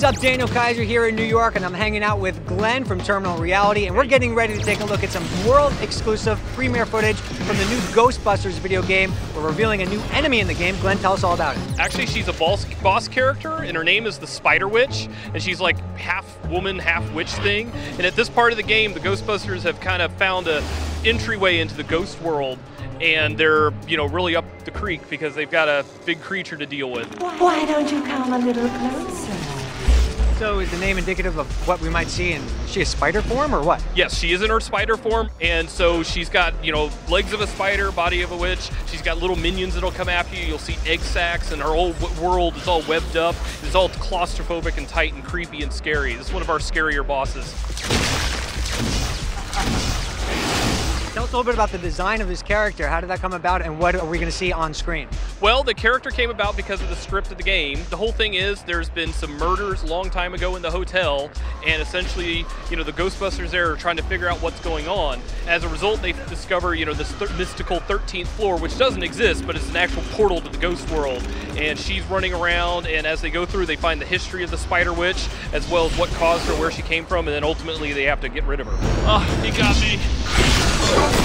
what's up? Daniel Kayser here in New York, and I'm hanging out with Glenn from Terminal Reality, and we're getting ready to take a look at some world exclusive premiere footage from the new Ghostbusters video game. We're revealing a new enemy in the game. Glenn, tell us all about it. Actually, she's a boss, boss character, and her name is the Spider Witch, and she's like half woman, half witch thing. And at this part of the game, the Ghostbusters have kind of found a entryway into the ghost world and they're you know really up the creek because they've got a big creature to deal with. Why don't you come a little closer? So, is the name indicative of what we might see? in she a spider form or what? Yes, she is in her spider form, and so she's got you know legs of a spider, body of a witch. She's got little minions that'll come after you. You'll see egg sacs, and her whole world is all webbed up. It's all claustrophobic and tight and creepy and scary. This is one of our scarier bosses. Tell us a little bit about the design of this character. How did that come about, and what are we going to see on screen? Well, the character came about because of the script of the game. The whole thing is there's been some murders long time ago in the hotel, and essentially, you know, the Ghostbusters there are trying to figure out what's going on. As a result, they discover, you know, this th- mystical 13th floor, which doesn't exist, but it's an actual portal to the ghost world. And she's running around, and as they go through, they find the history of the Spider Witch, as well as what caused her, where she came from, and then ultimately they have to get rid of her. Oh, he got me.